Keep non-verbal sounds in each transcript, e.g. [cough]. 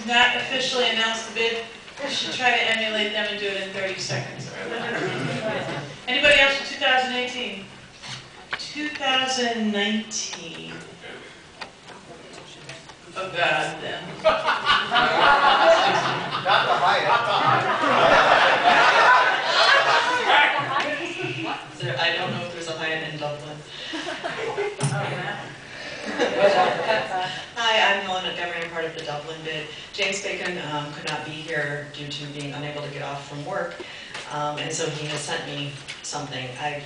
did not officially announce the bid. We should try to emulate them and do it in 30 seconds. Anybody else for 2018? 2019. Oh, God, then. Not the Hyatt. There- I don't know if there's a Hyatt in Dublin. [laughs] Hi, I'm Helen Montgomery, I'm part of the Dublin bid. James Bacon um, could not be here due to being unable to get off from work, um, and so he has sent me something. I've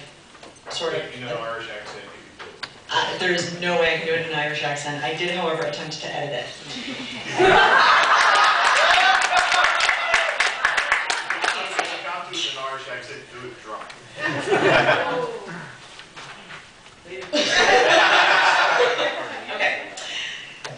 sort of... You know Irish accent, you could do. Uh, There is no way I can do it in an Irish accent. I did, however, attempt to edit it. If you can't do it in Irish accent, do it dry. [laughs] [laughs] Okay.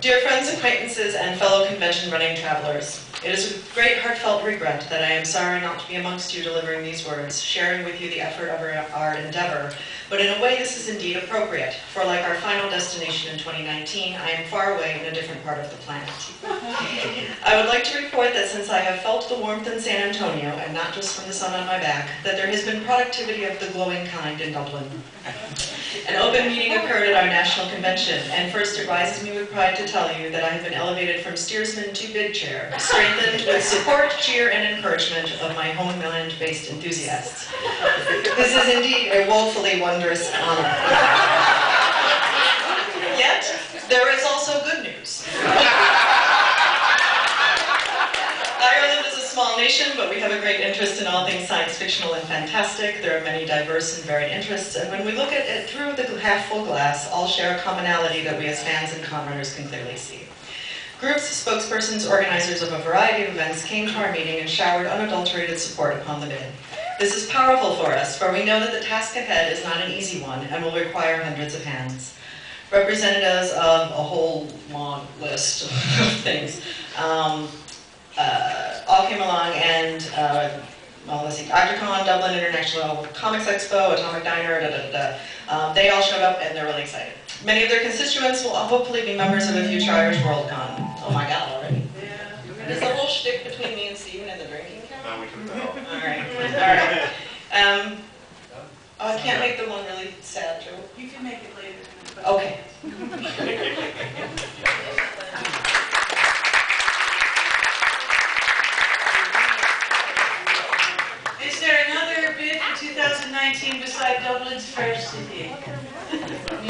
Dear friends, acquaintances, and fellow convention-running travelers, it is with great heartfelt regret that I am sorry not to be amongst you delivering these words, sharing with you the effort of our, our endeavor, but in a way this is indeed appropriate, for like our final destination in 2019, I am far away in a different part of the planet. [laughs] I would like to report that since I have felt the warmth in San Antonio, and not just from the sun on my back, that there has been productivity of the glowing kind in Dublin. An open meeting occurred at our national convention, and first it rises me with pride to tell you that I have been elevated from steersman to big chair, with support, cheer, and encouragement of my homeland-based enthusiasts. This is indeed a woefully wondrous honor. Yet, there is also good news. Ireland is a small nation, but we have a great interest in all things science fictional and fantastic. There are many diverse and varied interests, and when we look at it through the half-full glass, all share a commonality that we as fans and commoners can clearly see. Groups, spokespersons, organizers of a variety of events came to our meeting and showered unadulterated support upon the bid. This is powerful for us, for we know that the task ahead is not an easy one and will require hundreds of hands. Representatives of a whole long list of [laughs] things um, uh, all came along and, uh, well, let's see, OctoCon, Dublin International Comics Expo, Atomic Diner, da da da da. Um, they all showed up and they're really excited. Many of their constituents will hopefully be members of a future Irish WorldCon. Oh my God, already. Is the whole shtick between me and Steven and the drinking count? Now we can tell. [laughs] All right, all right. Um, oh, I can't make the one really sad joke. You can make it later. Okay. Is there another bid for 2019 beside Dublin's Fair City? [laughs]